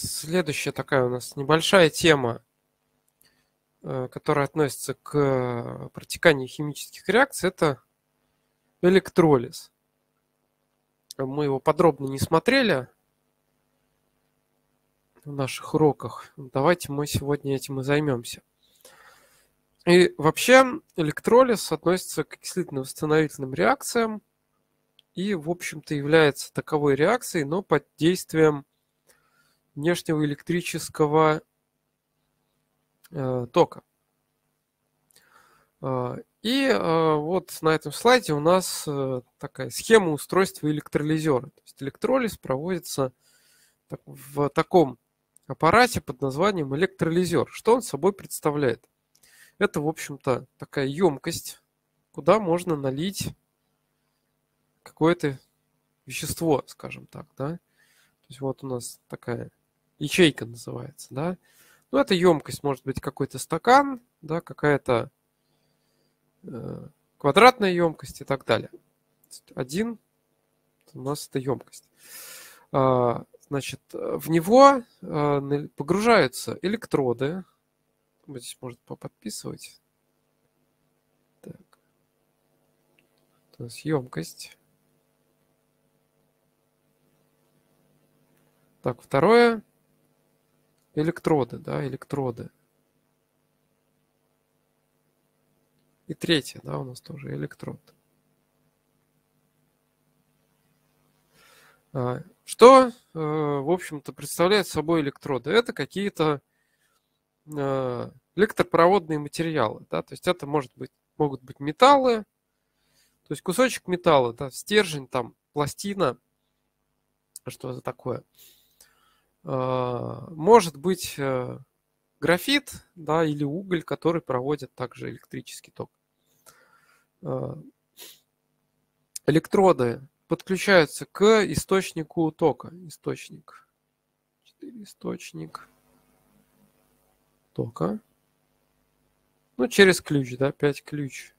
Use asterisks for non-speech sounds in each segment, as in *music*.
следующая такая у нас небольшая тема, э, которая относится к протеканию химических реакций, это электролиз. Мы его подробно не смотрели в наших уроках. Давайте мы сегодня этим и займемся. И вообще электролиз относится к окислительно-восстановительным реакциям и, в общем-то, является таковой реакцией, но под действием внешнего электрического э, тока. Э, и э, вот на этом слайде у нас такая схема устройства электролизера. То есть электролиз проводится в таком аппарате под названием электролизер. Что он собой представляет? Это, в общем-то, такая емкость, куда можно налить какое-то вещество, скажем так, да. То есть вот у нас такая ячейка называется, да. Ну, эта емкость может быть какой-то стакан, да, какая-то э, квадратная емкость и так далее. Один у нас это емкость. А, значит, в него а, погружаются электроды. Здесь может поподписывать. Так. У нас емкость. Так, второе. Электроды, да, электроды. И третье, да, у нас тоже электрод. А, что, э, в общем-то, представляет собой электроды? Это какие-то э, электропроводные материалы, да, то есть это может быть, могут быть металлы, то есть кусочек металла, да, стержень, там, пластина, что это такое – может быть э, графит да, или уголь, который проводит также электрический ток. А, электроды подключаются к источнику тока. Источник. Источник тока. Ну, через ключ, да, 5 ключ.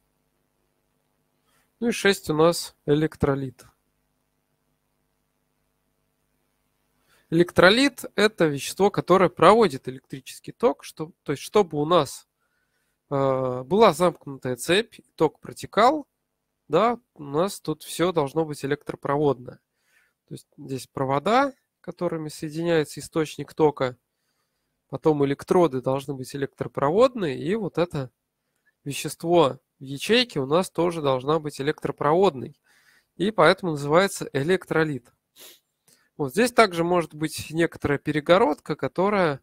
Ну и 6 у нас электролитов. Электролит – это вещество, которое проводит электрический ток, что, то есть чтобы у нас э, была замкнутая цепь, ток протекал, да, у нас тут все должно быть электропроводное. То есть здесь провода, которыми соединяется источник тока, потом электроды должны быть электропроводные, и вот это вещество в ячейке у нас тоже должна быть электропроводной. И поэтому называется электролит. Вот здесь также может быть некоторая перегородка, которая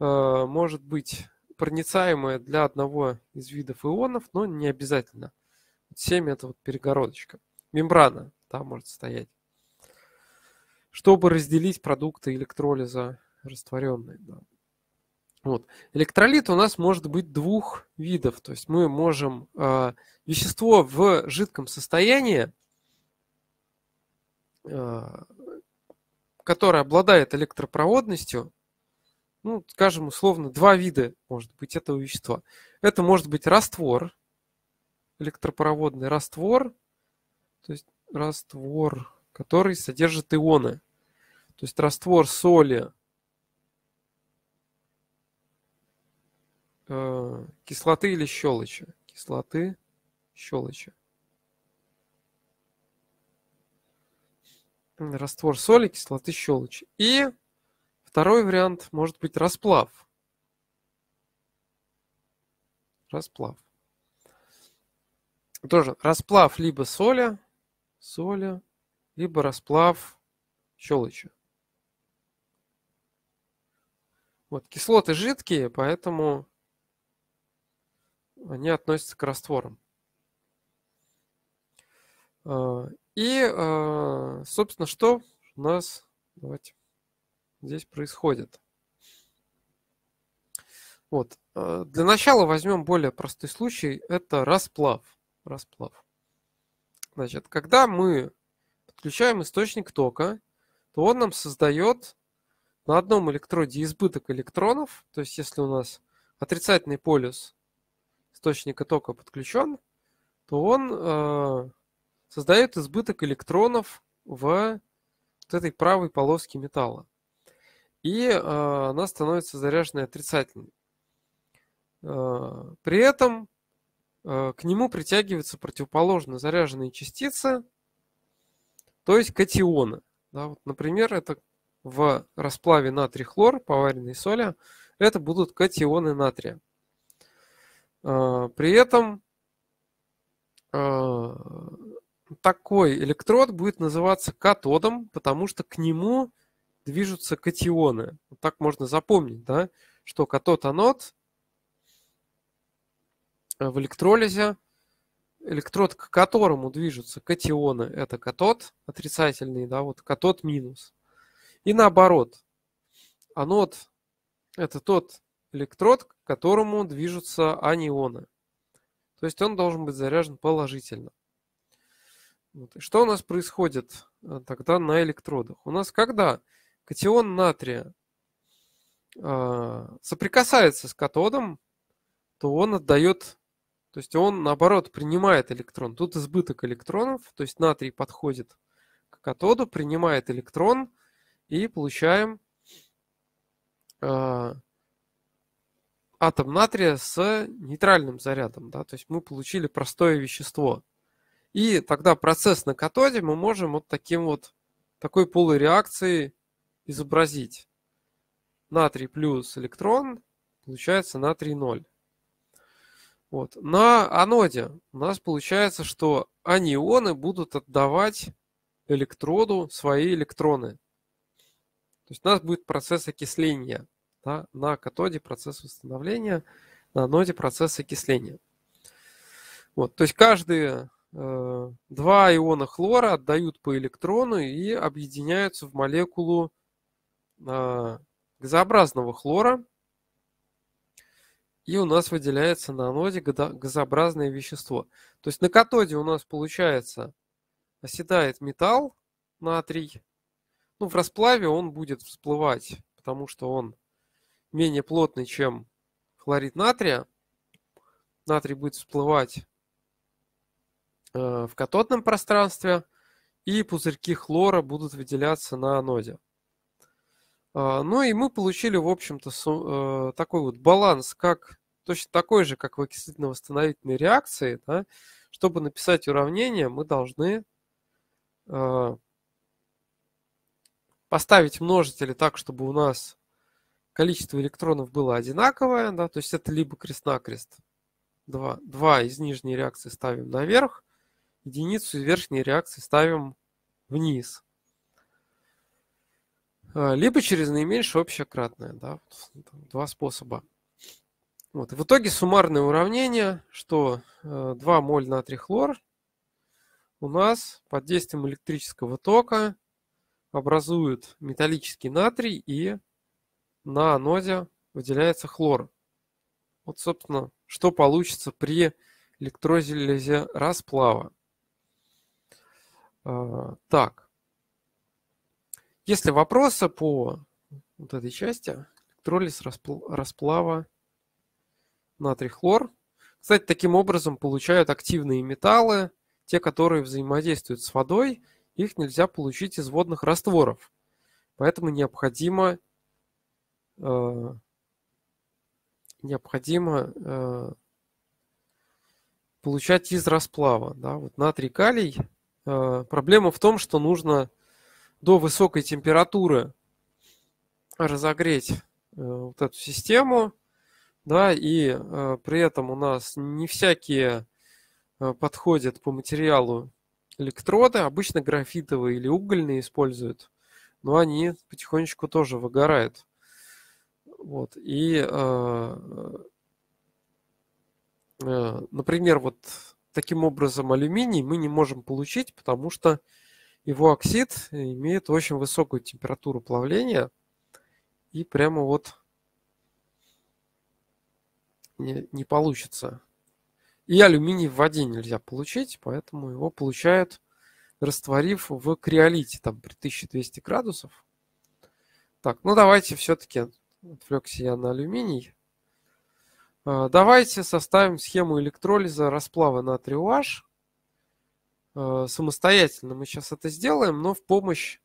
э, может быть проницаемая для одного из видов ионов, но не обязательно. 7 это вот перегородочка. Мембрана там может стоять. Чтобы разделить продукты электролиза растворенные. Да. Вот. Электролит у нас может быть двух видов. То есть мы можем э, вещество в жидком состоянии э, которая обладает электропроводностью, ну, скажем, условно, два вида может быть этого вещества. Это может быть раствор, электропроводный раствор, то есть раствор, который содержит ионы. То есть раствор соли, э, кислоты или щелочи. Кислоты, щелочи. Раствор соли, кислоты щелочи. И второй вариант может быть расплав. Расплав. Тоже расплав либо соли, соли, либо расплав щелочи. Вот, кислоты жидкие, поэтому они относятся к растворам. И, а, собственно, что у нас давайте, здесь происходит? Вот. А, для начала возьмем более простой случай. Это расплав. Расплав. Значит, когда мы подключаем источник тока, то он нам создает на одном электроде избыток электронов. То есть, если у нас отрицательный полюс источника тока подключен, то он создает избыток электронов в вот этой правой полоске металла. и а, она становится заряженной отрицательной. А, при этом а, к нему притягиваются противоположно заряженные частицы, то есть катионы. Да, вот, например, это в расплаве натрий-хлор, поваренной соли, это будут катионы натрия. При этом такой электрод будет называться катодом, потому что к нему движутся катионы. Вот так можно запомнить, да, что катод-анод в электролизе, электрод, к которому движутся катионы, это катод отрицательный, да, вот катод минус. И наоборот, анод это тот электрод, к которому движутся анионы. То есть он должен быть заряжен положительно. Вот. И что у нас происходит э, тогда на электродах? У нас когда катион натрия э, соприкасается с катодом, то он отдает, то есть он наоборот принимает электрон. Тут избыток электронов, то есть натрий подходит к катоду, принимает электрон и получаем э, атом натрия с нейтральным зарядом. Да? То есть мы получили простое вещество. И тогда процесс на катоде мы можем вот таким вот, такой полой реакцией изобразить. Натрий плюс электрон, получается натрий 0. Вот. На аноде у нас получается, что анионы будут отдавать электроду свои электроны. То есть у нас будет процесс окисления. Да? На катоде процесс восстановления, на аноде процесс окисления. Вот. То есть каждый Э, два иона хлора отдают по электрону и объединяются в молекулу а, газообразного хлора. И у нас выделяется на аноде газообразное вещество. То есть на катоде у нас получается оседает металл натрий. Ну, в расплаве он будет всплывать, потому что он менее плотный, чем хлорид натрия. Натрий будет всплывать Э, в катодном пространстве, и пузырьки хлора будут выделяться на аноде. А, ну и мы получили, в общем-то, э, такой вот баланс, как точно такой же, как в окислительно-восстановительной реакции. Да? Чтобы написать уравнение, мы должны э, поставить множители так, чтобы у нас количество электронов было одинаковое, да, то есть это либо крест-накрест, два, два из нижней реакции ставим наверх, единицу из верхней реакции ставим вниз. А, либо через наименьшее общее кратное. Да? Два способа. Вот. И в итоге суммарное уравнение, что 2 э, моль натрий хлор у нас под действием электрического тока образует металлический натрий и на аноде выделяется хлор. Вот, собственно, что получится при электролизе расплава. А, так. Если вопросы по вот этой части, электролиз расплава натрий-хлор. Кстати, таким образом получают активные металлы, те, которые взаимодействуют с водой, их нельзя получить из водных растворов. Поэтому необходимо, э, необходимо э, получать из расплава. Да? Вот натрий-калий Э, проблема в том, что нужно до высокой температуры разогреть э, вот эту систему, да, и э, при этом у нас не всякие подходят по материалу электроды, обычно графитовые или угольные используют, но они потихонечку тоже выгорают. Вот. И, например, вот таким образом алюминий мы не можем получить, потому что его оксид имеет очень высокую температуру плавления. И прямо вот не, не получится. И алюминий в воде нельзя получить, поэтому его получают, растворив в криолите, там при 1200 градусов. Так, ну давайте все-таки отвлекся я на алюминий. А, давайте составим схему электролиза расплава натрия OH. Самостоятельно мы сейчас это сделаем, но в помощь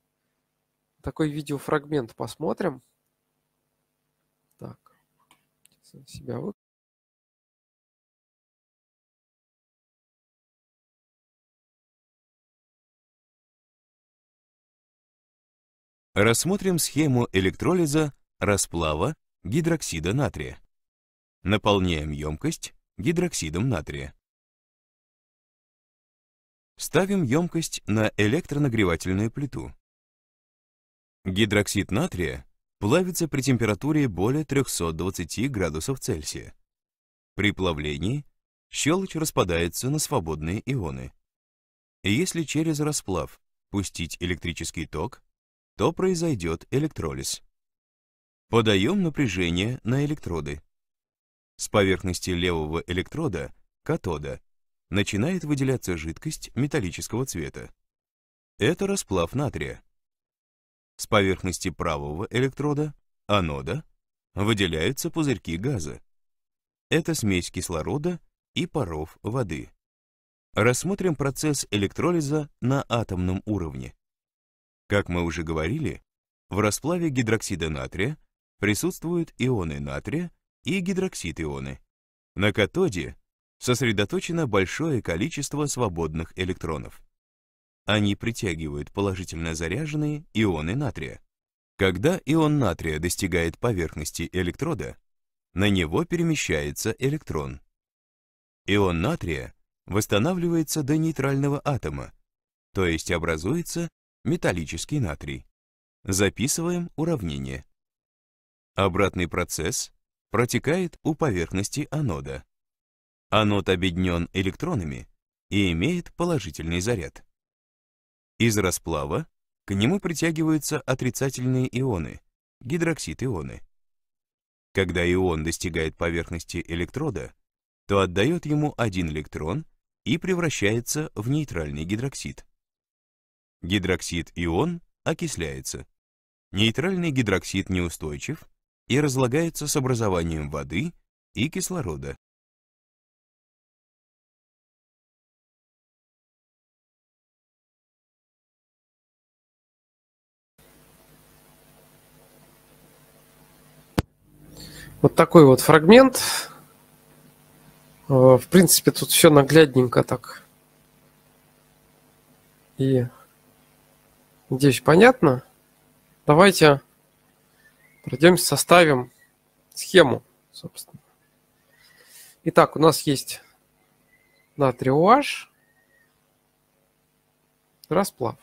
такой видеофрагмент посмотрим. себя вы... Рассмотрим схему электролиза расплава гидроксида натрия. Наполняем емкость гидроксидом натрия. Ставим емкость на электронагревательную плиту. Гидроксид натрия плавится при температуре более 320 градусов Цельсия. При плавлении щелочь распадается на свободные ионы. Если через расплав пустить электрический ток, то произойдет электролиз. Подаем напряжение на электроды. С поверхности левого электрода, катода, начинает выделяться жидкость металлического цвета. Это расплав натрия. С поверхности правого электрода, анода, выделяются пузырьки газа. Это смесь кислорода и паров воды. Рассмотрим процесс электролиза на атомном уровне. Как мы уже говорили, в расплаве гидроксида натрия присутствуют ионы натрия и гидроксид-ионы. На катоде сосредоточено большое количество свободных электронов. Они притягивают положительно заряженные ионы натрия. Когда ион натрия достигает поверхности электрода, на него перемещается электрон. Ион натрия восстанавливается до нейтрального атома, то есть образуется металлический натрий. Записываем уравнение. Обратный процесс протекает у поверхности анода. Анод объединен электронами и имеет положительный заряд. Из расплава к нему притягиваются отрицательные ионы, гидроксид-ионы. Когда ион достигает поверхности электрода, то отдает ему один электрон и превращается в нейтральный гидроксид. Гидроксид-ион окисляется. Нейтральный гидроксид неустойчив и разлагается с образованием воды и кислорода. Вот такой вот фрагмент. Э, в принципе, тут все наглядненько так. И Надеюсь, понятно. Давайте пройдемся, составим схему, собственно. Итак, у нас есть натрий OH, расплав.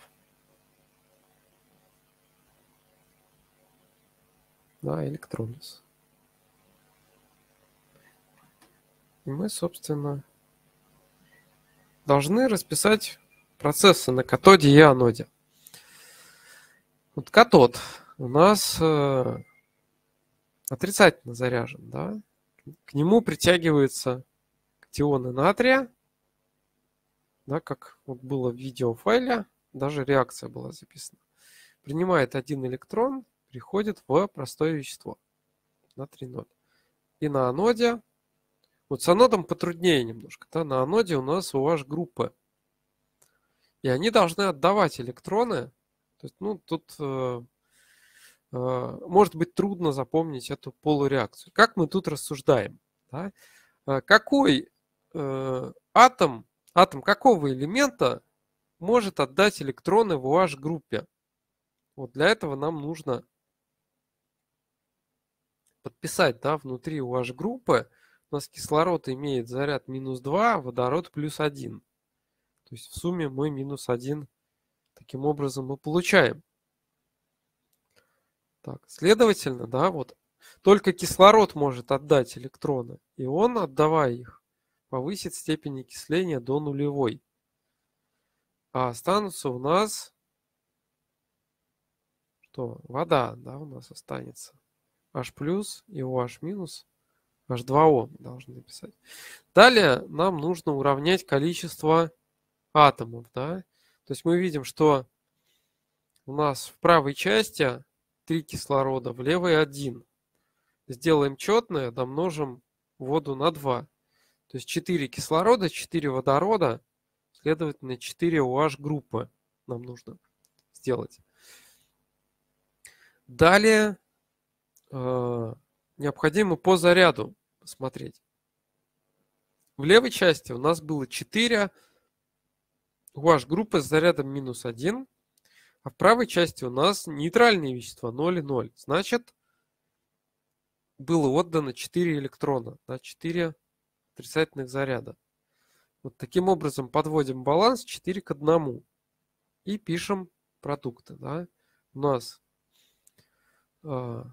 Да, электролиз. И мы, собственно, должны расписать процессы на катоде и аноде. Вот катод у нас э, отрицательно заряжен, да? К нему притягиваются катионы натрия, да, как вот было в видеофайле, даже реакция была записана. Принимает один электрон, приходит в простое вещество, натрий 0. И на аноде, вот с анодом потруднее немножко, да, на аноде у нас OH группы. И они должны отдавать электроны то есть, ну, тут э, может быть трудно запомнить эту полуреакцию. Как мы тут рассуждаем? Да? Э, какой э, атом, атом какого элемента может отдать электроны в OH-группе? Вот для этого нам нужно подписать, да, внутри OH-группы у нас кислород имеет заряд минус 2, водород плюс 1. То есть в сумме мы минус 1 Таким образом мы получаем. Так, следовательно, да, вот только кислород может отдать электроны, и он, отдавая их, повысит степень окисления до нулевой. А останутся у нас что? Вода, да, у нас останется. H и OH минус. H2O должны написать. Далее нам нужно уравнять количество атомов, да. То есть мы видим, что у нас в правой части 3 кислорода, в левой 1. Сделаем четное, домножим воду на 2. То есть 4 кислорода, 4 водорода, следовательно 4 OH группы нам нужно сделать. Далее э, необходимо по заряду посмотреть. В левой части у нас было 4 UH группы с зарядом минус 1, а в правой части у нас нейтральные вещества 0 и 0. Значит, было отдано 4 электрона, да, 4 отрицательных заряда. Вот таким образом подводим баланс 4 к 1 и пишем продукты. Да. У нас э,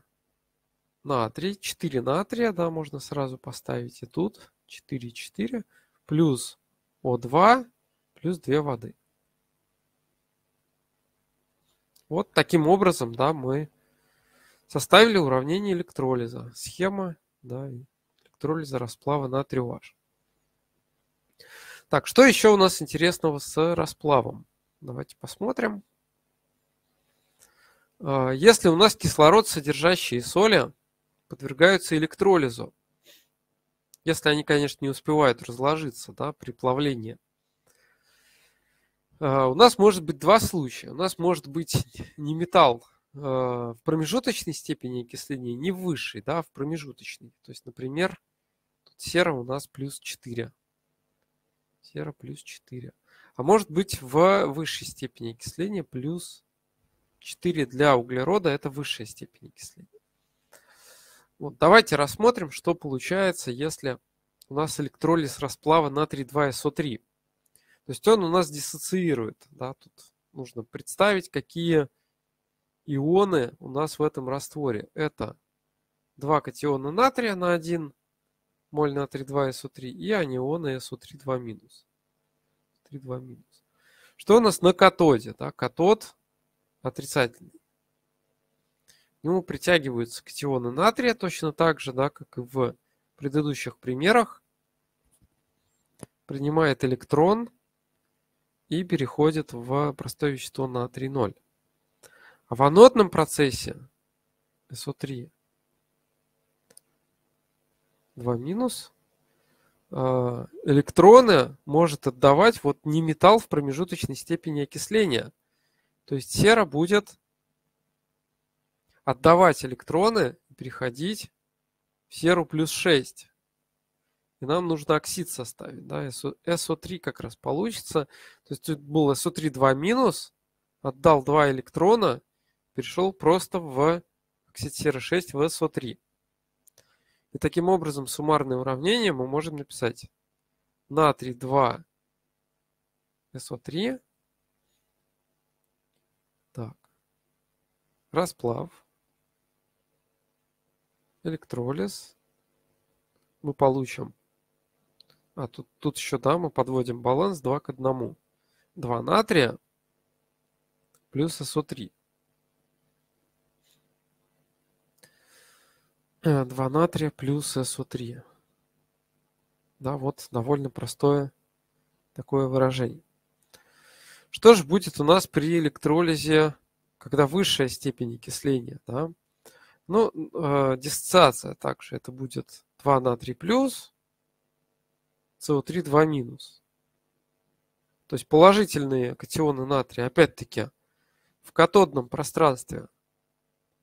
натрий, 4 натрия, да, можно сразу поставить и тут 4, 4, плюс О2, плюс 2 воды. Вот таким образом, да, мы составили уравнение электролиза. Схема, да, электролиза расплава натрия OH. Так, что еще у нас интересного с расплавом? Давайте посмотрим. А, если у нас кислород, содержащие соли, подвергаются электролизу, если они, конечно, не успевают разложиться да, при плавлении, у нас может быть два случая. У нас может быть *laughs* не металл а, в промежуточной степени окисления, не высшей, да, а в промежуточной. То есть, например, сера у нас плюс 4. Сера плюс 4. А может быть в высшей степени окисления плюс 4 для углерода это высшая степень окисления. Вот, давайте рассмотрим, что получается, если у нас электролиз расплава натрий 2СО3. То есть он у нас диссоциирует. Да? Тут нужно представить, какие ионы у нас в этом растворе. Это два катиона натрия на 1 моль натрий 2СО3 и анионы СО3 2 минус. 3 2 минус. Что у нас на катоде? Да? Катод отрицательный. К нему притягиваются катионы натрия точно так же, да, как и в предыдущих примерах. Принимает электрон и переходит в простое вещество натрий 0. А в анодном процессе СО3 2 минус а, электроны может отдавать вот не металл в промежуточной степени окисления. То есть сера будет отдавать электроны и переходить в серу плюс 6. И нам нужно оксид составить. Да? SO3 как раз получится. То есть тут был SO3 2 минус, отдал 2 электрона, перешел просто в оксид серы 6 в SO3. И таким образом суммарное уравнение мы можем написать натрий 2 SO3. Так. Расплав. Электролиз. Мы получим а тут, тут еще, да, мы подводим баланс 2 к 1. 2 натрия плюс СО3. 2 натрия плюс СО3. Да, вот довольно простое такое выражение. Что же будет у нас при электролизе, когда высшая степень окисления? Да? Ну, э, диссоциация также это будет 2 натрий плюс СО3 2 минус. То есть положительные катионы натрия, опять-таки, в катодном пространстве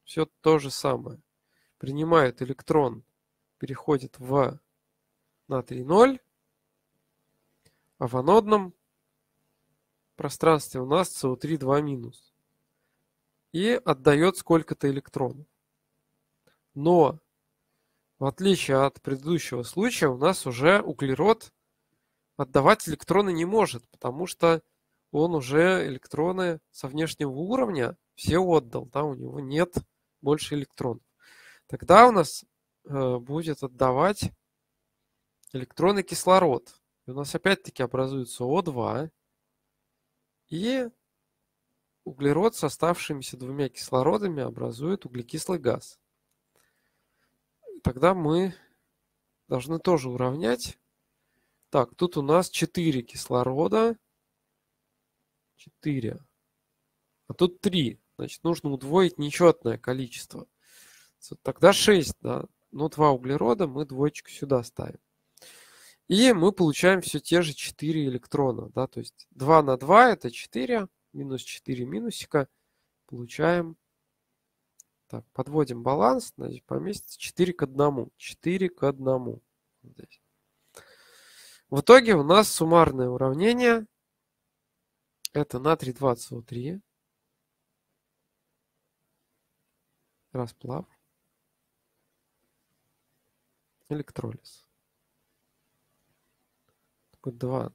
все то же самое. Принимают электрон, переходит в натрий 0, а в анодном пространстве у нас СО3 2 минус. И отдает сколько-то электронов. Но в отличие от предыдущего случая, у нас уже углерод отдавать электроны не может, потому что он уже электроны со внешнего уровня все отдал, да, у него нет больше электронов. Тогда у нас э, будет отдавать электроны кислород. И у нас опять-таки образуется О2 и углерод с оставшимися двумя кислородами образует углекислый газ тогда мы должны тоже уравнять. Так, тут у нас 4 кислорода. 4. А тут 3. Значит, нужно удвоить нечетное количество. Тогда 6, да. Но 2 углерода мы двоечку сюда ставим. И мы получаем все те же 4 электрона. Да? То есть 2 на 2 это 4. Минус 4 минусика. Получаем Так, подводим баланс, значит, поместится 4 к 1. 4 к 1. Здесь. В итоге у нас суммарное уравнение. Это натрий 2 СО3. Расплав. Электролиз. Будет 2.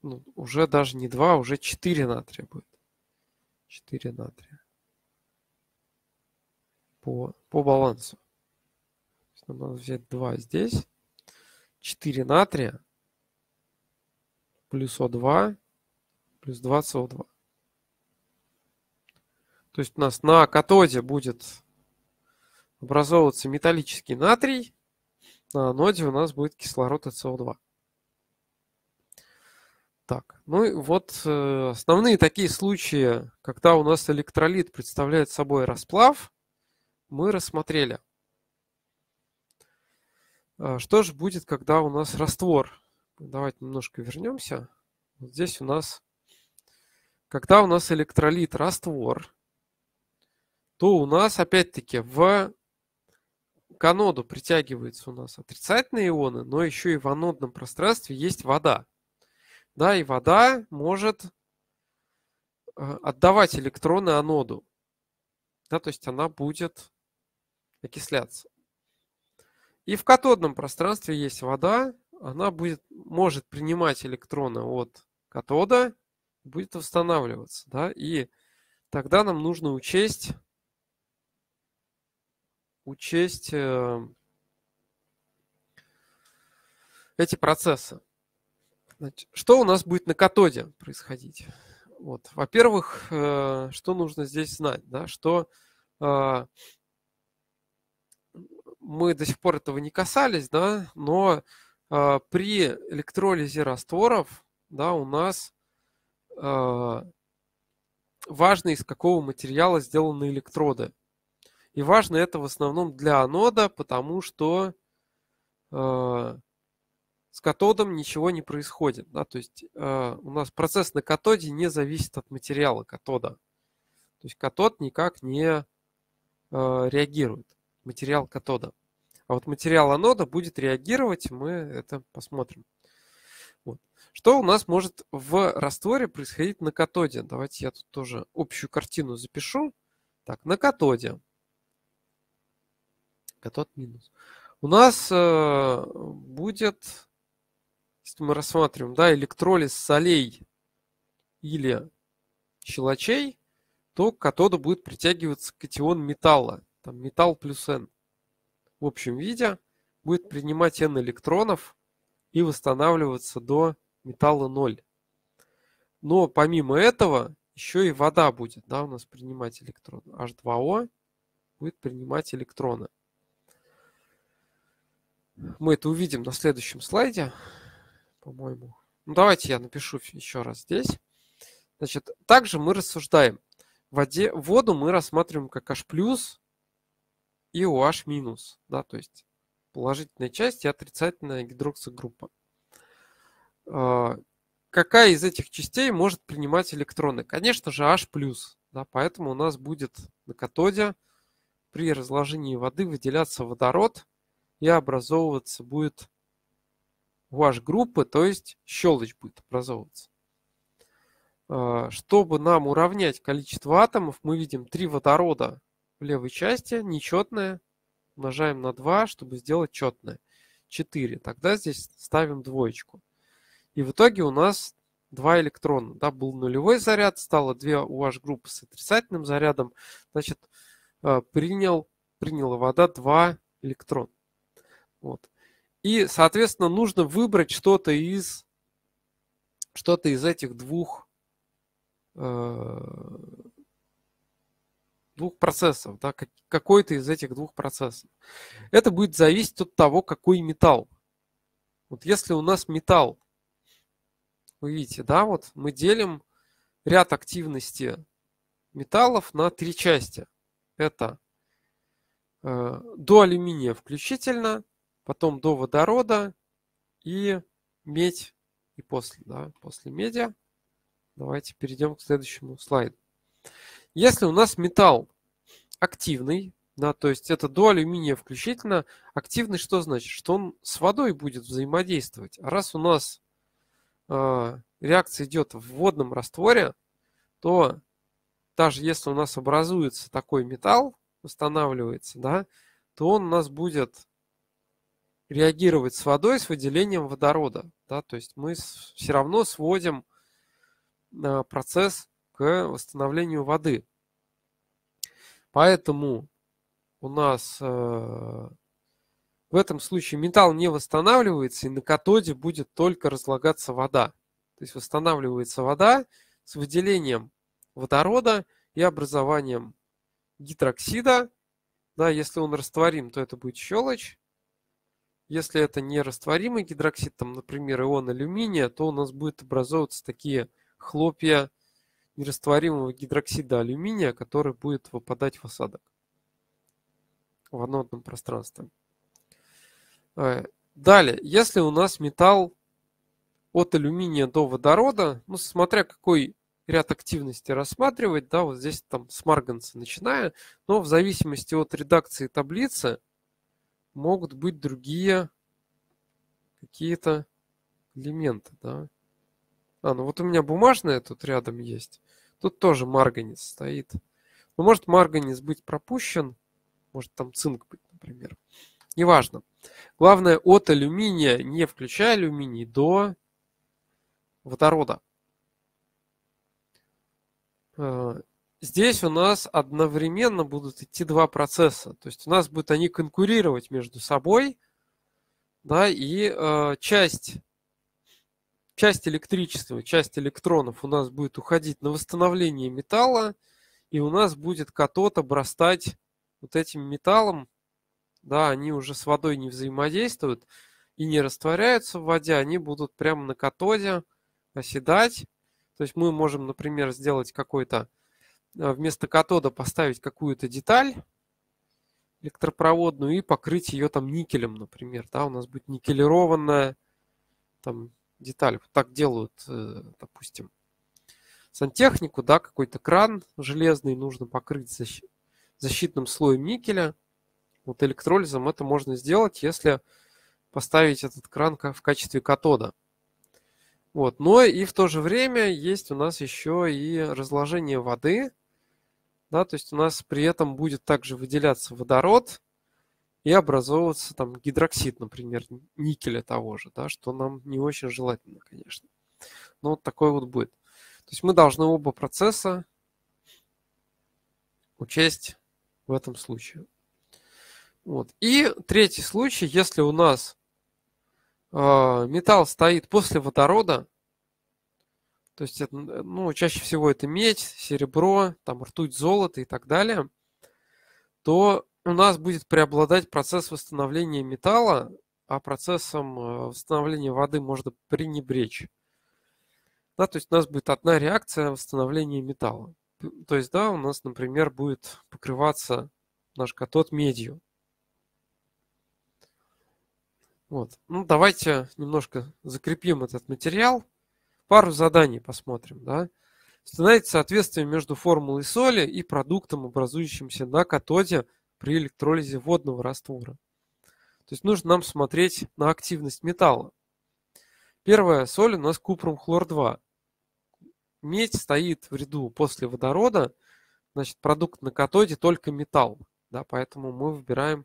Ну, уже даже не 2, уже 4 натрия будет. 4 натрия. По, по балансу. Нам надо взять 2 здесь. 4 натрия. Плюс О2. Плюс 2 СО2. То есть у нас на катоде будет образовываться металлический натрий. На аноде у нас будет кислород и СО2. Так, ну и вот э, основные такие случаи, когда у нас электролит представляет собой расплав, мы рассмотрели. А что же будет, когда у нас раствор? Давайте немножко вернемся. Вот здесь у нас, когда у нас электролит раствор, то у нас опять-таки в к аноду притягиваются у нас отрицательные ионы, но еще и в анодном пространстве есть вода. Да, и вода может э, отдавать электроны аноду. Да, то есть она будет окисляться. И в катодном пространстве есть вода, она будет, может принимать электроны от катода, будет восстанавливаться. Да, и тогда нам нужно учесть, учесть э, эти процессы. Значит, что у нас будет на катоде происходить? Вот. Во-первых, э, что нужно здесь знать, да, что э, мы до сих пор этого не касались, да, но э, при электролизе растворов, да, у нас э, важно из какого материала сделаны электроды. И важно это в основном для анода, потому что э, с катодом ничего не происходит. Да? То есть э, у нас процесс на катоде не зависит от материала катода. То есть катод никак не э, реагирует, материал катода. А вот материал анода будет реагировать, мы это посмотрим. Вот. Что у нас может в растворе происходить на катоде? Давайте я тут тоже общую картину запишу. Так, на катоде. Катод минус. У нас э, будет если мы рассматриваем, да, электролиз солей или щелочей, то к катоду будет притягиваться катион металла, там металл плюс N. В общем виде будет принимать N электронов и восстанавливаться до металла 0. Но помимо этого еще и вода будет, да, у нас принимать электроны. H2O будет принимать электроны. Мы это увидим на следующем слайде по-моему. Ну, давайте я напишу еще раз здесь. Значит, также мы рассуждаем. В воде, воду мы рассматриваем как H+, и OH-, да, то есть положительная часть и отрицательная гидроксигруппа. А, какая из этих частей может принимать электроны? Конечно же, H+, да, поэтому у нас будет на катоде при разложении воды выделяться водород и образовываться будет ваш группы, то есть щелочь будет образовываться. А, чтобы нам уравнять количество атомов, мы видим 3 водорода в левой части, нечетное, умножаем на 2, чтобы сделать четное. 4. Тогда здесь ставим двоечку. И в итоге у нас 2 электрона. Да, был нулевой заряд, стало 2 UH группы с отрицательным зарядом. Значит, а, принял, приняла вода 2 электрона. Вот. И, соответственно, нужно выбрать что-то из, что-то из этих двух, э, двух процессов, да, какой-то из этих двух процессов. Это будет зависеть от того, какой металл. Вот если у нас металл, вы видите, да, вот мы делим ряд активности металлов на три части. Это э, до алюминия включительно – потом до водорода и медь и после, да, после меди. Давайте перейдем к следующему слайду. Если у нас металл активный, да, то есть это до алюминия включительно. Активный что значит? Что он с водой будет взаимодействовать. А раз у нас э, реакция идет в водном растворе, то даже если у нас образуется такой металл, устанавливается, да, то он у нас будет реагировать с водой с выделением водорода. Да, то есть мы все равно сводим э, процесс к восстановлению воды. Поэтому у нас э, в этом случае металл не восстанавливается, и на катоде будет только разлагаться вода. То есть восстанавливается вода с выделением водорода и образованием гидроксида. Да, если он растворим, то это будет щелочь. Если это не растворимый гидроксид, там, например, ион алюминия, то у нас будет образовываться такие хлопья нерастворимого гидроксида алюминия, который будет выпадать в осадок в анодном пространстве. Э, далее, если у нас металл от алюминия до водорода, ну, смотря какой ряд активности рассматривать, да, вот здесь там с марганца начиная, но в зависимости от редакции таблицы могут быть другие какие-то элементы, да. А, ну вот у меня бумажная тут рядом есть. Тут тоже марганец стоит. Но может марганец быть пропущен, может там цинк быть, например. Неважно. Главное, от алюминия, не включая алюминий, до водорода. Э, здесь у нас одновременно будут идти два процесса. То есть у нас будут они конкурировать между собой, да, и э, часть, часть электричества, часть электронов у нас будет уходить на восстановление металла, и у нас будет катод обрастать вот этим металлом, да, они уже с водой не взаимодействуют и не растворяются в воде, они будут прямо на катоде оседать. То есть мы можем, например, сделать какой-то, э, вместо катода поставить какую-то деталь электропроводную и покрыть ее там никелем, например. Да, у нас будет никелированная там деталь. Вот так делают, э, допустим, сантехнику, да, какой-то кран железный нужно покрыть защитным слоем никеля. Вот электролизом это можно сделать, если поставить этот кран в качестве катода. Вот. Но и в то же время есть у нас еще и разложение воды. Да, то есть у нас при этом будет также выделяться водород и образовываться там гидроксид, например, никеля того же, да, что нам не очень желательно, конечно. Но вот такой вот будет. То есть мы должны оба процесса учесть в этом случае. Вот. И третий случай, если у нас э, металл стоит после водорода, то есть это, ну, чаще всего это медь, серебро, там ртуть, золото и так далее, то у нас будет преобладать процесс восстановления металла, а процессом э, восстановления воды можно пренебречь. Да, то есть у нас будет одна реакция восстановления металла. То есть, да, у нас, например, будет покрываться наш катод медью. Вот. Ну, давайте немножко закрепим этот материал. Пару заданий посмотрим, да. Установить соответствие между формулой соли и продуктом, образующимся на катоде при электролизе водного раствора. То есть нужно нам смотреть на активность металла. Первая соль у нас купрум хлор-2 медь стоит в ряду после водорода, значит, продукт на катоде только металл. Да, поэтому мы выбираем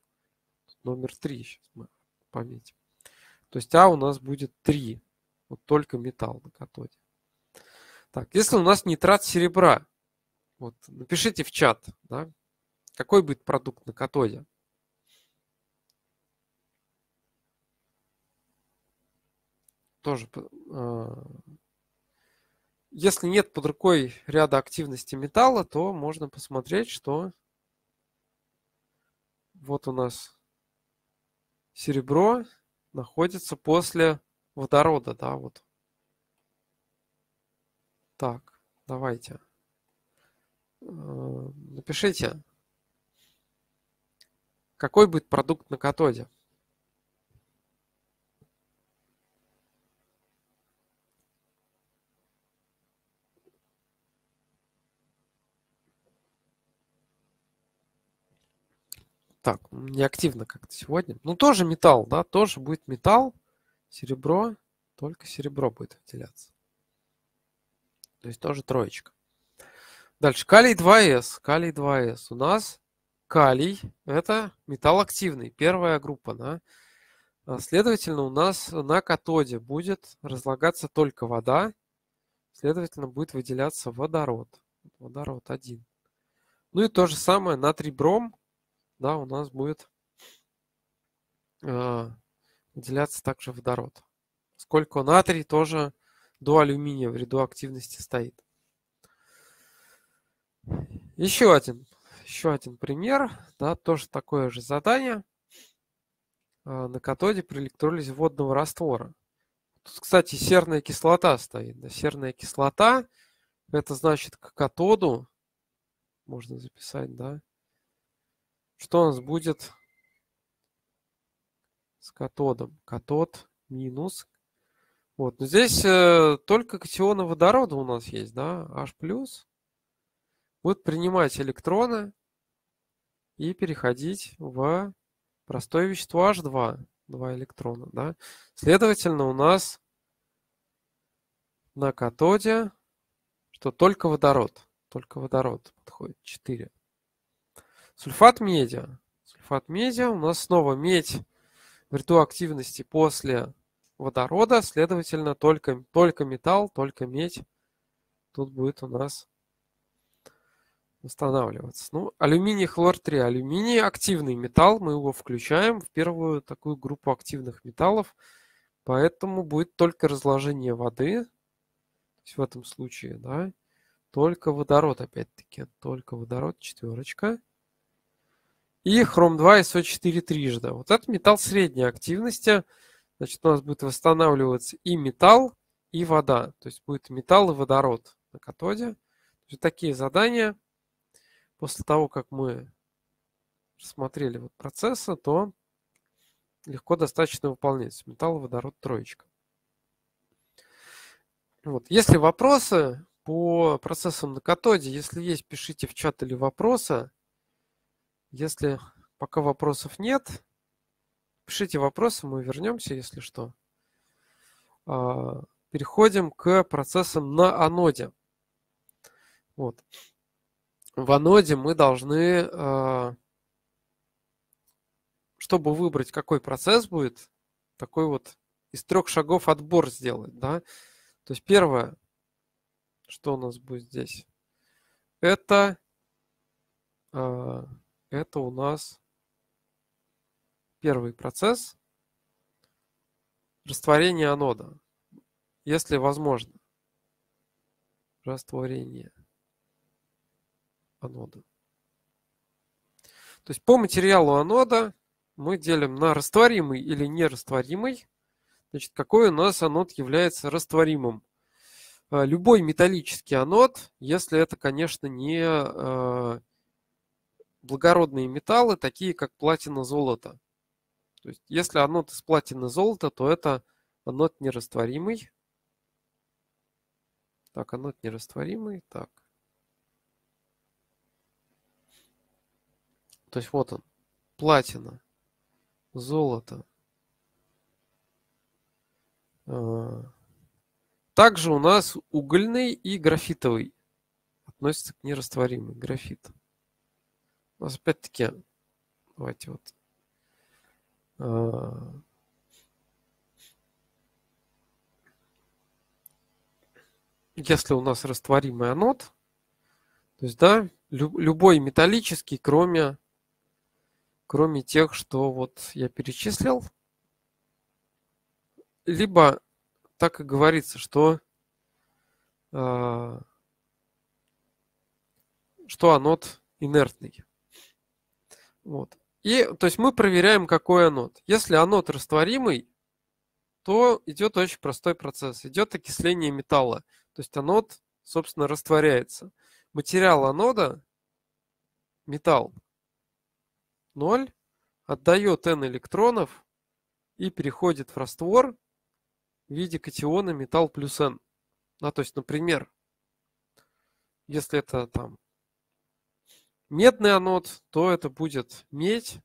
номер 3. Сейчас мы пометим. То есть А у нас будет 3. Вот только металл на катоде. Так, если у нас нитрат серебра, вот, напишите в чат, да, какой будет продукт на катоде. Тоже э, если нет под рукой ряда активности металла, то можно посмотреть, что вот у нас серебро находится после водорода, да, вот. Так, давайте. Э, напишите, какой будет продукт на катоде. Так, не активно как-то сегодня. Ну, тоже металл, да, тоже будет металл, серебро, только серебро будет выделяться. То есть тоже троечка. Дальше, калий 2С. Калий 2С. У нас калий – это металл активный, первая группа, да. А, следовательно, у нас на катоде будет разлагаться только вода, следовательно, будет выделяться водород. Водород один. Ну и то же самое, натрий бром, да, у нас будет э, выделяться также водород. Сколько натрий тоже до алюминия в ряду активности стоит. Еще один, еще один пример, да, тоже такое же задание э, на катоде при электролизе водного раствора. Тут, кстати, серная кислота стоит. Да, серная кислота, это значит к катоду можно записать, да. Что у нас будет с катодом? Катод минус. Вот, но здесь э, только катионы водорода у нас есть, да, H+, будет принимать электроны и переходить в простое вещество H2, два электрона, да. Следовательно, у нас на катоде, что только водород. Только водород подходит. 4. Сульфат меди. Сульфат меди. У нас снова медь в ряду активности после водорода. Следовательно, только, только металл, только медь. Тут будет у нас восстанавливаться. Ну, алюминий хлор-3. Алюминий активный металл. Мы его включаем в первую такую группу активных металлов. Поэтому будет только разложение воды. То есть в этом случае, да, только водород, опять-таки. Только водород, четверочка. И хром-2 СО4 трижды. Вот это металл средней активности. Значит, у нас будет восстанавливаться и металл, и вода. То есть будет металл и водород на катоде. Такие задания. После того, как мы рассмотрели вот процессы, то легко достаточно выполнять. Металл, водород, троечка. Вот. Если вопросы, по процессам на катоде. Если есть, пишите в чат или вопросы. Если пока вопросов нет, пишите вопросы, мы вернемся, если что. А, переходим к процессам на аноде. Вот. В аноде мы должны, а, чтобы выбрать, какой процесс будет, такой вот из трех шагов отбор сделать. Да? То есть первое, что у нас будет здесь? Это, э, это у нас первый процесс растворения анода, если возможно. Растворение анода. То есть по материалу анода мы делим на растворимый или нерастворимый. Значит, какой у нас анод является растворимым? А, любой металлический анод, если это, конечно, не а, благородные металлы, такие как платина, золото. То есть, если анод из платины, золота, то это анод нерастворимый. Так, анод нерастворимый. Так. То есть вот он. Платина, золото. А, также у нас угольный и графитовый относятся к нерастворимый графит. У нас опять-таки, давайте вот а, если у нас растворимый анод, то есть, да, любой металлический, кроме, кроме тех, что вот я перечислил, либо так и говорится, что, э, что анод инертный. Вот. И, то есть мы проверяем, какой анод. Если анод растворимый, то идет очень простой процесс. Идет окисление металла. То есть анод, собственно, растворяется. Материал анода, металл, 0, отдает n электронов и переходит в раствор, в виде катиона металл плюс N. Да, то есть, например, если это там медный анод, то это будет медь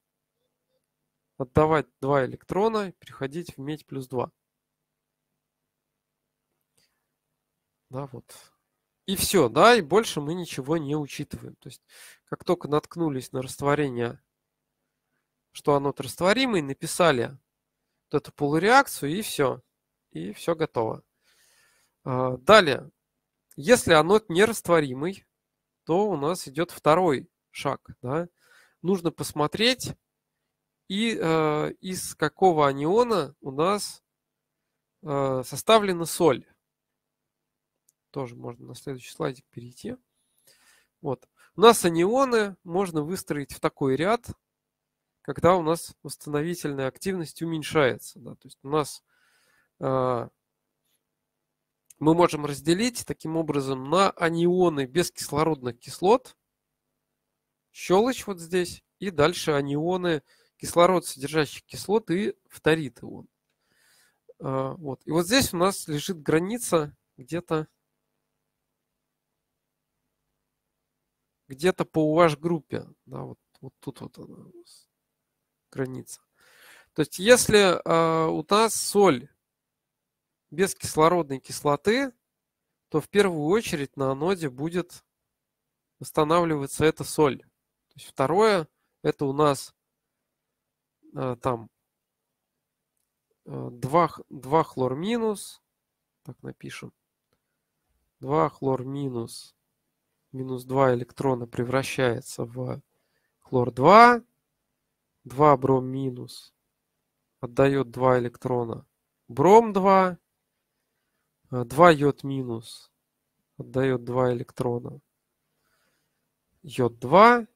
отдавать два электрона, переходить в медь плюс 2. Да, вот. И все, да, и больше мы ничего не учитываем. То есть, как только наткнулись на растворение, что оно растворимый, написали вот эту полуреакцию, и все. И все готово. А, далее, если анод нерастворимый, то у нас идет второй шаг. Да? Нужно посмотреть, и э, из какого аниона у нас э, составлена соль тоже можно на следующий слайдик перейти. Вот. У нас анионы можно выстроить в такой ряд, когда у нас восстановительная активность уменьшается. Да? То есть у нас э, мы можем разделить таким образом на анионы бескислородных кислот, щелочь вот здесь, и дальше анионы кислород содержащих кислот и фторид ион. Э, вот. И вот здесь у нас лежит граница где-то где-то по UH группе, да, вот, вот тут вот она, граница. То есть если э, у нас соль без кислородной кислоты, то в первую очередь на аноде будет восстанавливаться эта соль. То есть второе, это у нас э, там э, 2, 2 хлор минус, так напишем, 2 хлор минус минус 2 электрона превращается в хлор-2, 2 бром минус отдает 2 электрона бром-2, 2 йод минус отдает 2 электрона йод-2,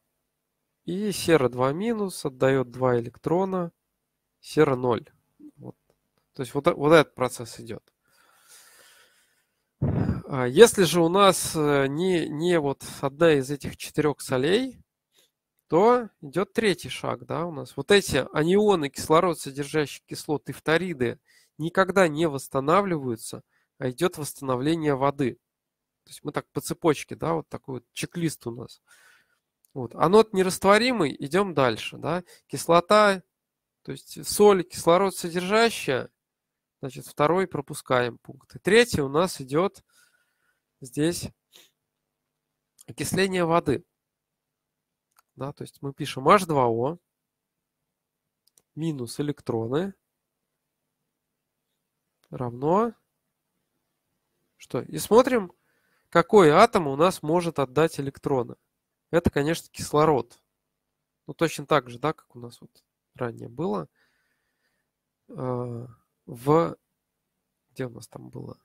и сера-2 минус отдает 2 электрона сера-0. Вот. То есть вот, вот этот процесс идет. А если же у нас э, не, не вот одна из этих четырех солей, то идет третий шаг, да, у нас. Вот эти анионы кислород, содержащие кислоты, фториды, никогда не восстанавливаются, а идет восстановление воды. То есть мы так по цепочке, да, вот такой вот чек-лист у нас. Вот. Анод нерастворимый, идем дальше, да. Кислота, то есть соль, кислород содержащая, значит, второй пропускаем пункт. И третий у нас идет здесь окисление воды. Да, то есть мы пишем H2O минус электроны равно что? И смотрим, какой атом у нас может отдать электроны. Это, конечно, кислород. Ну, точно так же, да, как у нас вот ранее было. А, в... Где у нас там было?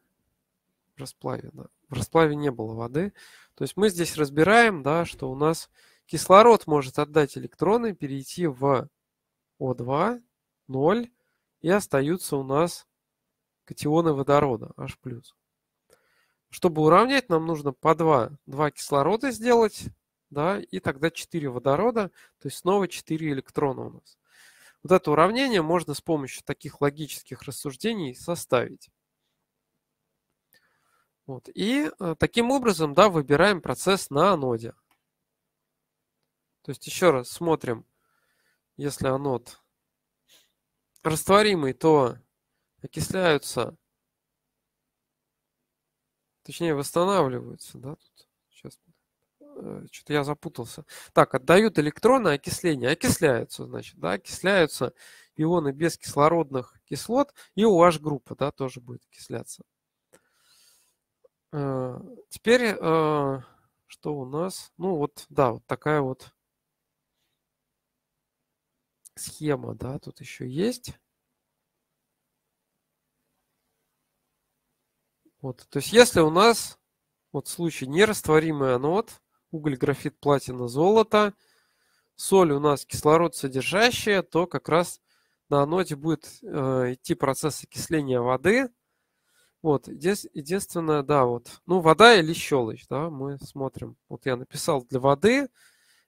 В расплаве, да в расплаве не было воды. То есть мы здесь разбираем, да, что у нас кислород может отдать электроны, перейти в О2, 0, и остаются у нас катионы водорода, H+. Чтобы уравнять, нам нужно по 2, 2 кислорода сделать, да, и тогда 4 водорода, то есть снова 4 электрона у нас. Вот это уравнение можно с помощью таких логических рассуждений составить. Вот. И э, таким образом, да, выбираем процесс на аноде. То есть еще раз смотрим, если анод растворимый, то окисляются, точнее восстанавливаются, да, тут сейчас э, что-то я запутался. Так, отдают электроны окисления, окисляются, значит, да, окисляются ионы без кислородных кислот, и OH группа, да, тоже будет окисляться. Э, теперь, э, что у нас? Ну, вот, да, вот такая вот схема, да, тут еще есть. Вот, то есть, если у нас, вот случай нерастворимый анод, уголь, графит, платина, золото, соль у нас кислород содержащая, то как раз на аноде будет э, идти процесс окисления воды – вот, единственное, да, вот, ну, вода или щелочь, да, мы смотрим. Вот я написал для воды,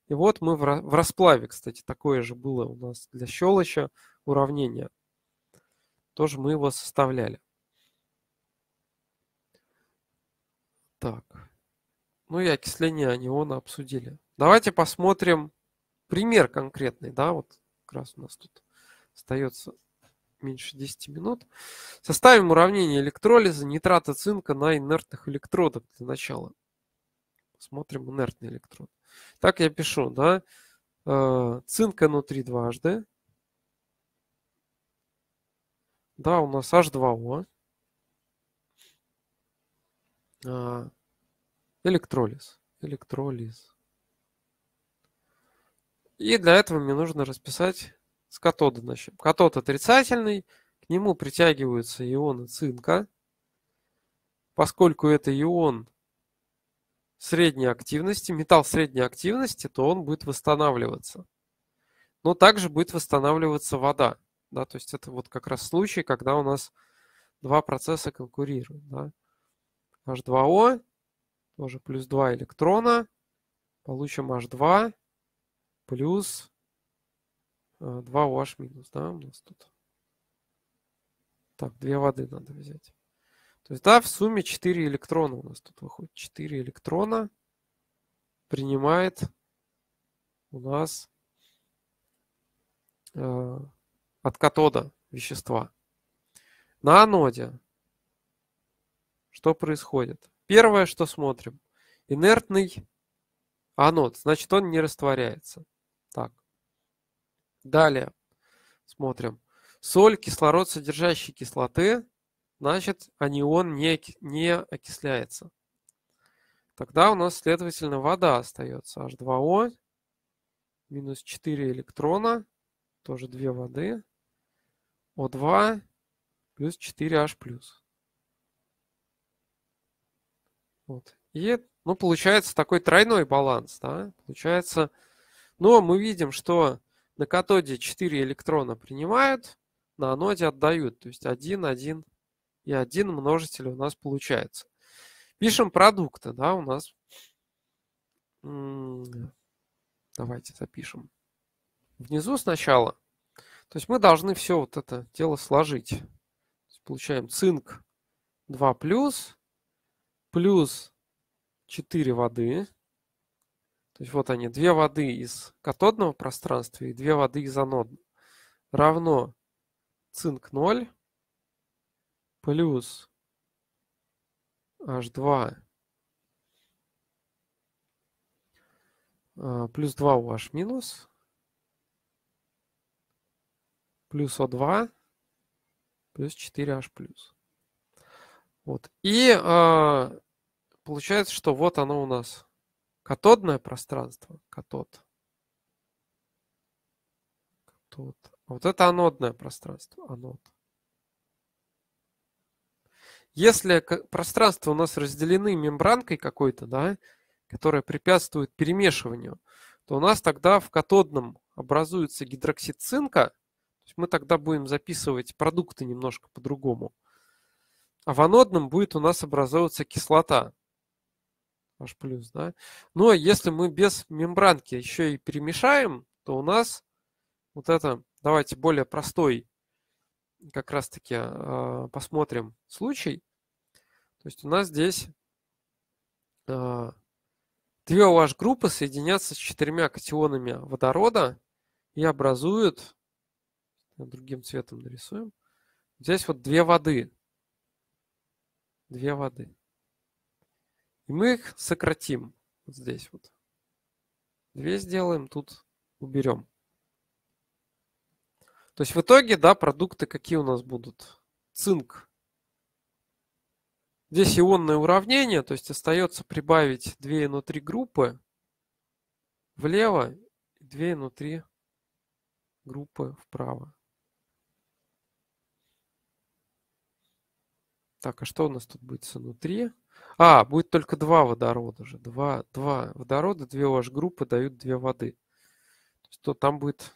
и вот мы в расплаве, кстати, такое же было у нас для щелоча уравнение. Тоже мы его составляли. Так. Ну и окисление аниона обсудили. Давайте посмотрим пример конкретный, да, вот как раз у нас тут остается меньше 10 минут. Составим уравнение электролиза нитрата цинка на инертных электродах для начала. Смотрим инертный электрод. Так я пишу, да, э, цинк внутри дважды. Да, у нас H2O. А, электролиз. Электролиз. И для этого мне нужно расписать с катода начнем. Катод отрицательный, к нему притягиваются ионы цинка. Поскольку это ион средней активности, металл средней активности, то он будет восстанавливаться. Но также будет восстанавливаться вода. Да, то есть это вот как раз случай, когда у нас два процесса конкурируют. Да. H2O, тоже плюс 2 электрона, получим H2 плюс 2OH э, минус, да, у нас тут. Так, две воды надо взять. То есть, да, в сумме 4 электрона у нас тут выходит. 4 электрона принимает у нас э, от катода вещества. На аноде что происходит? Первое, что смотрим. Инертный анод, значит он не растворяется. Так. Далее смотрим. Соль, кислород, содержащий кислоты, значит анион не, не окисляется. Тогда у нас, следовательно, вода остается. H2O минус 4 электрона, тоже 2 воды. O2 плюс 4H+. Вот. И, ну, получается такой тройной баланс, да. Получается, но мы видим, что на катоде 4 электрона принимают, на аноде отдают. То есть 1, 1 и 1 множитель у нас получается. Пишем продукты, да, у нас. Давайте запишем. Внизу сначала. То есть мы должны все вот это дело сложить. Получаем цинк 2 плюс, плюс 4 воды, то есть вот они, две воды из катодного пространства и две воды из анодного. Равно цинк 0 плюс H2 а, плюс 2 OH минус плюс O2 плюс 4H плюс. Вот. И э, получается, что вот оно у нас Катодное пространство. Катод. Катод. А вот это анодное пространство. Анод. Если пространство у нас разделены мембранкой какой-то, да, которая препятствует перемешиванию, то у нас тогда в катодном образуется гидроксид цинка. мы тогда будем записывать продукты немножко по-другому. А в анодном будет у нас образовываться кислота. H+, да. Но если мы без мембранки еще и перемешаем, то у нас вот это, давайте более простой, как раз таки э, посмотрим случай. То есть у нас здесь э, две OH группы соединятся с четырьмя катионами водорода и образуют, другим цветом нарисуем, здесь вот две воды. Две воды. И мы их сократим. Вот здесь вот. Две сделаем, тут уберем. То есть в итоге, да, продукты какие у нас будут? Цинк. Здесь ионное уравнение, то есть остается прибавить 2 внутри группы влево и 2 внутри группы вправо. Так, а что у нас тут будет внутри? А, будет только два водорода же. Два, два водорода, две OH группы дают две воды. То есть то там будет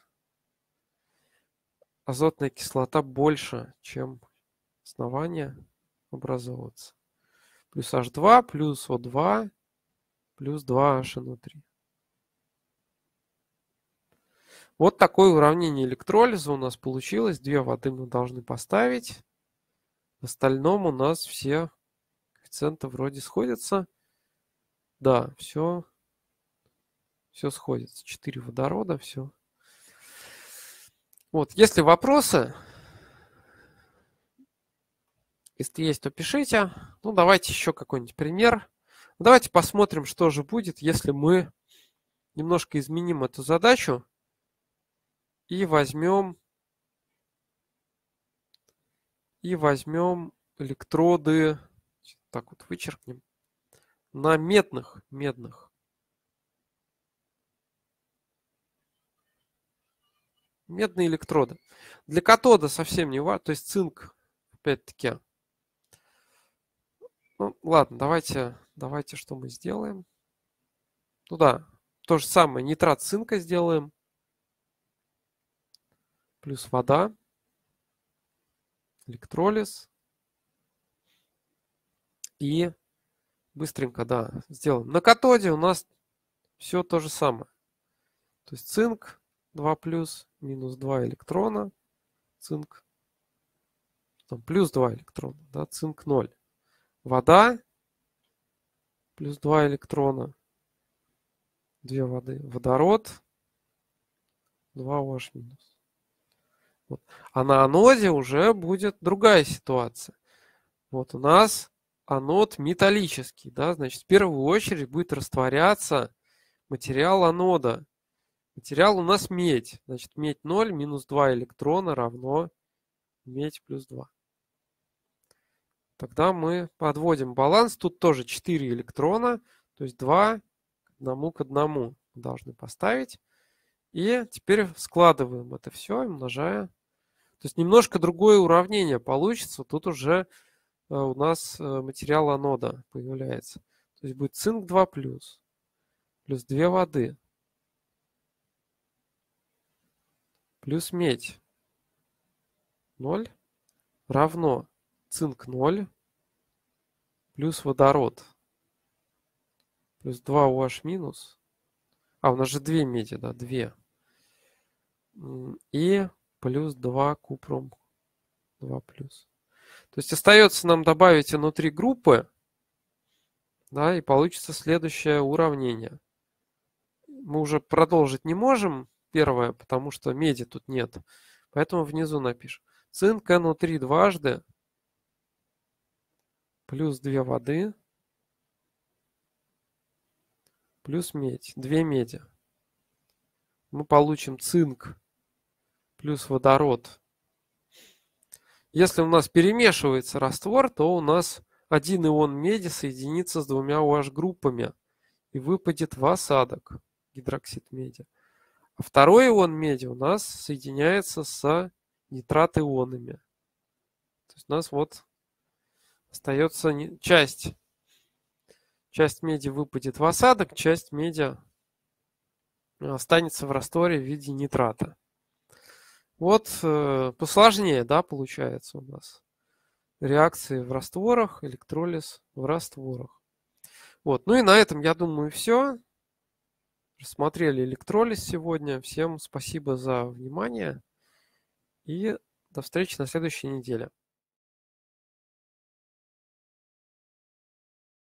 азотная кислота больше, чем основание образовываться. Плюс H2, плюс O2, плюс 2H внутри. Вот такое уравнение электролиза у нас получилось. Две воды мы должны поставить. В остальном у нас все коэффициенты вроде сходятся. Да, все, все сходится. 4 водорода, все. Вот, если вопросы, если есть, то пишите. Ну, давайте еще какой-нибудь пример. Давайте посмотрим, что же будет, если мы немножко изменим эту задачу и возьмем и возьмем электроды, так вот вычеркнем, на медных, медных. Медные электроды. Для катода совсем не важно, то есть цинк, опять-таки. Ну, ладно, давайте, давайте что мы сделаем. Ну да, то же самое, нитрат цинка сделаем. Плюс вода электролиз. И быстренько, да, сделаем. На катоде у нас все то же самое. То есть цинк 2 плюс, минус 2 электрона, цинк, там, плюс 2 электрона, да, цинк 0. Вода, плюс 2 электрона, 2 воды. Водород, 2 OH минус. Вот. А на аноде уже будет другая ситуация. Вот у нас анод металлический, да, значит, в первую очередь будет растворяться материал анода. Материал у нас медь. Значит, медь 0 минус 2 электрона равно медь плюс 2. Тогда мы подводим баланс. Тут тоже 4 электрона, то есть 2 к 1 к 1 должны поставить. И теперь складываем это все, умножая то есть немножко другое уравнение получится. Тут уже э, у нас э, материал анода появляется. То есть будет цинк 2 плюс, плюс 2 воды, плюс медь 0 равно цинк 0 плюс водород плюс 2 OH минус. А, у нас же 2 меди, да, 2. И плюс 2 купрум 2 плюс. То есть остается нам добавить внутри группы, да, и получится следующее уравнение. Мы уже продолжить не можем, первое, потому что меди тут нет. Поэтому внизу напишем. Цинк NO3 дважды плюс 2 воды плюс медь, 2 меди. Мы получим цинк плюс водород. Если у нас перемешивается раствор, то у нас один ион меди соединится с двумя OH-группами и выпадет в осадок гидроксид меди. Второй ион меди у нас соединяется с нитрат-ионами. То есть у нас вот остается часть. Часть меди выпадет в осадок, часть меди останется в растворе в виде нитрата. Вот э, посложнее, да, получается у нас. Реакции в растворах, электролиз в растворах. Вот, ну и на этом, я думаю, все. Рассмотрели электролиз сегодня. Всем спасибо за внимание и до встречи на следующей неделе.